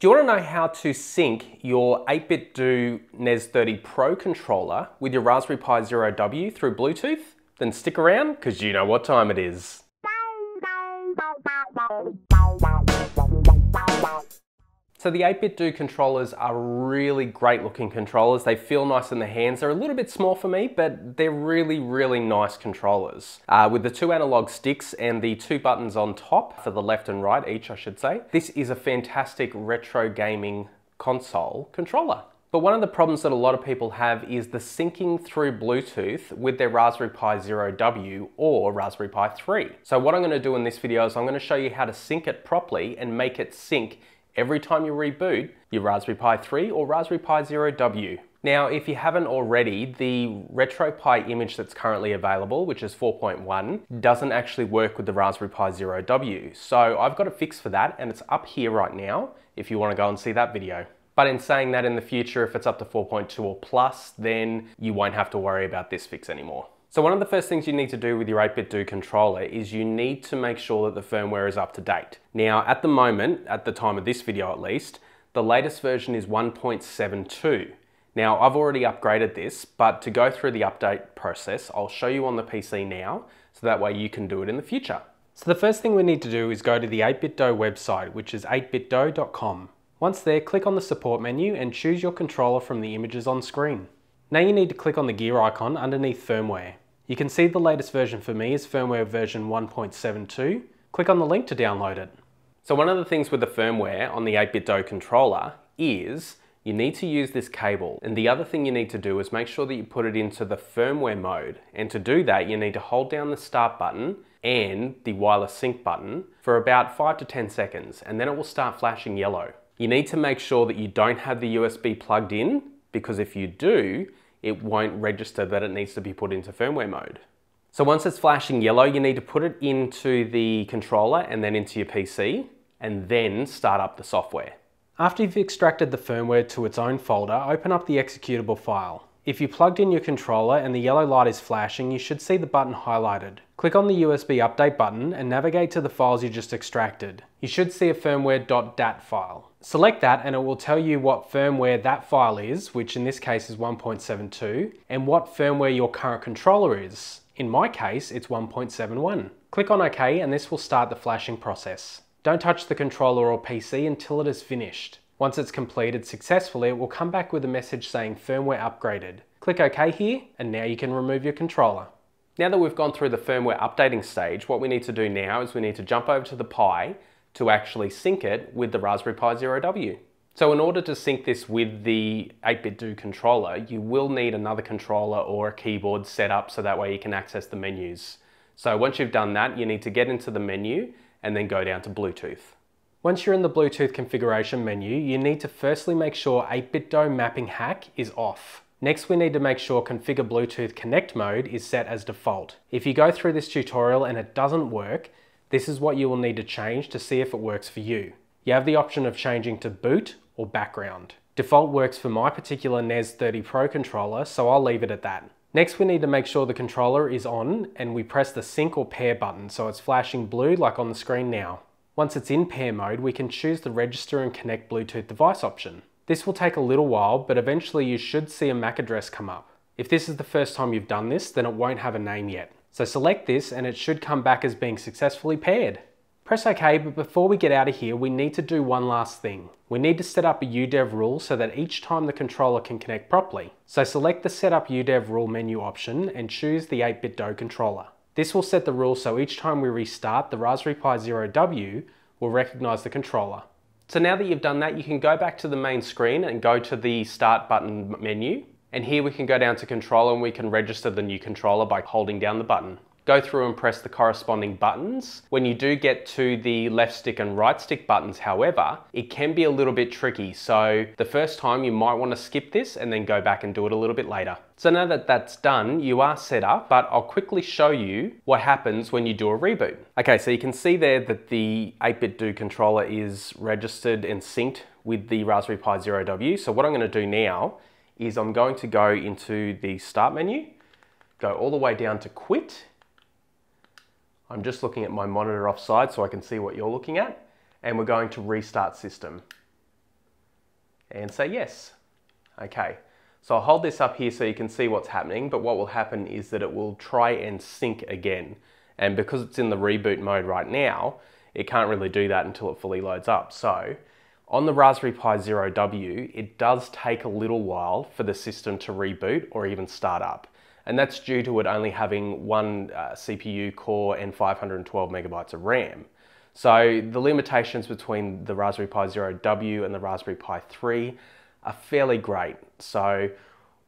Do you want to know how to sync your 8BitDo NES 30 Pro controller with your Raspberry Pi Zero W through Bluetooth? Then stick around because you know what time it is. So the 8BitDo controllers are really great looking controllers. They feel nice in the hands. They're a little bit small for me, but they're really, really nice controllers. Uh, with the two analog sticks and the two buttons on top for the left and right each, I should say. This is a fantastic retro gaming console controller. But one of the problems that a lot of people have is the syncing through Bluetooth with their Raspberry Pi Zero W or Raspberry Pi 3. So what I'm gonna do in this video is I'm gonna show you how to sync it properly and make it sync every time you reboot your Raspberry Pi 3 or Raspberry Pi Zero W. Now, if you haven't already, the RetroPie image that's currently available, which is 4.1, doesn't actually work with the Raspberry Pi Zero W. So I've got a fix for that and it's up here right now if you wanna go and see that video. But in saying that in the future, if it's up to 4.2 or plus, then you won't have to worry about this fix anymore. So one of the first things you need to do with your 8BitDo controller is you need to make sure that the firmware is up to date. Now, at the moment, at the time of this video at least, the latest version is 1.72. Now, I've already upgraded this, but to go through the update process, I'll show you on the PC now, so that way you can do it in the future. So the first thing we need to do is go to the 8BitDo website, which is 8bitdo.com. Once there, click on the support menu and choose your controller from the images on screen. Now you need to click on the gear icon underneath firmware. You can see the latest version for me is firmware version 1.72. Click on the link to download it. So one of the things with the firmware on the 8BitDo controller is you need to use this cable. And the other thing you need to do is make sure that you put it into the firmware mode. And to do that, you need to hold down the start button and the wireless sync button for about five to 10 seconds, and then it will start flashing yellow. You need to make sure that you don't have the USB plugged in because if you do, it won't register that it needs to be put into firmware mode. So once it's flashing yellow, you need to put it into the controller and then into your PC and then start up the software. After you've extracted the firmware to its own folder, open up the executable file. If you plugged in your controller and the yellow light is flashing, you should see the button highlighted. Click on the USB update button and navigate to the files you just extracted. You should see a firmware.dat file. Select that and it will tell you what firmware that file is, which in this case is 1.72, and what firmware your current controller is. In my case, it's 1.71. Click on OK and this will start the flashing process. Don't touch the controller or PC until it is finished. Once it's completed successfully, it will come back with a message saying firmware upgraded. Click OK here, and now you can remove your controller. Now that we've gone through the firmware updating stage, what we need to do now is we need to jump over to the Pi to actually sync it with the Raspberry Pi Zero W. So in order to sync this with the 8BitDo controller, you will need another controller or a keyboard set up so that way you can access the menus. So once you've done that, you need to get into the menu and then go down to Bluetooth. Once you're in the Bluetooth configuration menu, you need to firstly make sure 8BitDo mapping hack is off. Next, we need to make sure configure Bluetooth connect mode is set as default. If you go through this tutorial and it doesn't work, this is what you will need to change to see if it works for you. You have the option of changing to boot or background. Default works for my particular NES 30 Pro controller, so I'll leave it at that. Next, we need to make sure the controller is on and we press the sync or pair button so it's flashing blue like on the screen now. Once it's in pair mode, we can choose the register and connect Bluetooth device option. This will take a little while, but eventually you should see a MAC address come up. If this is the first time you've done this, then it won't have a name yet. So select this and it should come back as being successfully paired. Press OK, but before we get out of here, we need to do one last thing. We need to set up a UDEV rule so that each time the controller can connect properly. So select the Setup UDEV rule menu option and choose the 8BitDo controller. This will set the rule so each time we restart, the Raspberry Pi Zero W will recognize the controller. So now that you've done that, you can go back to the main screen and go to the Start button menu. And here we can go down to controller and we can register the new controller by holding down the button go through and press the corresponding buttons. When you do get to the left stick and right stick buttons, however, it can be a little bit tricky. So the first time you might want to skip this and then go back and do it a little bit later. So now that that's done, you are set up, but I'll quickly show you what happens when you do a reboot. Okay, so you can see there that the 8BitDo controller is registered and synced with the Raspberry Pi Zero W. So what I'm gonna do now is I'm going to go into the start menu, go all the way down to quit, I'm just looking at my monitor offside so I can see what you're looking at. And we're going to restart system. and say yes. Okay, so I'll hold this up here so you can see what's happening, but what will happen is that it will try and sync again. And because it's in the reboot mode right now, it can't really do that until it fully loads up. So on the Raspberry Pi Zero W, it does take a little while for the system to reboot or even start up. And that's due to it only having one uh, CPU core and 512 megabytes of RAM. So the limitations between the Raspberry Pi Zero W and the Raspberry Pi 3 are fairly great. So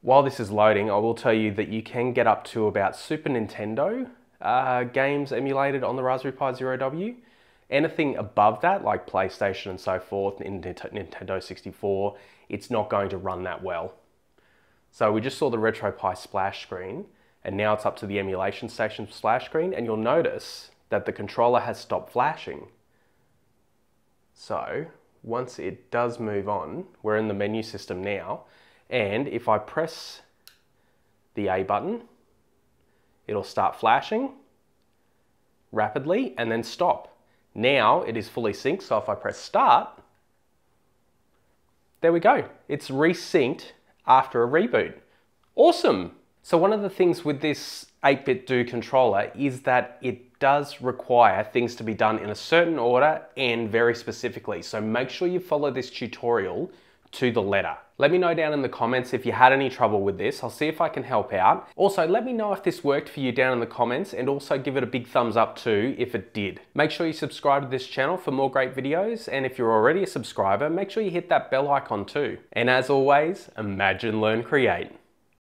while this is loading, I will tell you that you can get up to about Super Nintendo uh, games emulated on the Raspberry Pi Zero W. Anything above that, like PlayStation and so forth, Nintendo 64, it's not going to run that well. So we just saw the RetroPie splash screen, and now it's up to the EmulationStation splash screen, and you'll notice that the controller has stopped flashing. So once it does move on, we're in the menu system now, and if I press the A button, it'll start flashing rapidly and then stop. Now it is fully synced, so if I press start, there we go. It's resynced after a reboot. Awesome! So one of the things with this 8BitDo controller is that it does require things to be done in a certain order and very specifically. So make sure you follow this tutorial to the letter. Let me know down in the comments if you had any trouble with this. I'll see if I can help out. Also, let me know if this worked for you down in the comments and also give it a big thumbs up too if it did. Make sure you subscribe to this channel for more great videos and if you're already a subscriber, make sure you hit that bell icon too. And as always, imagine, learn, create.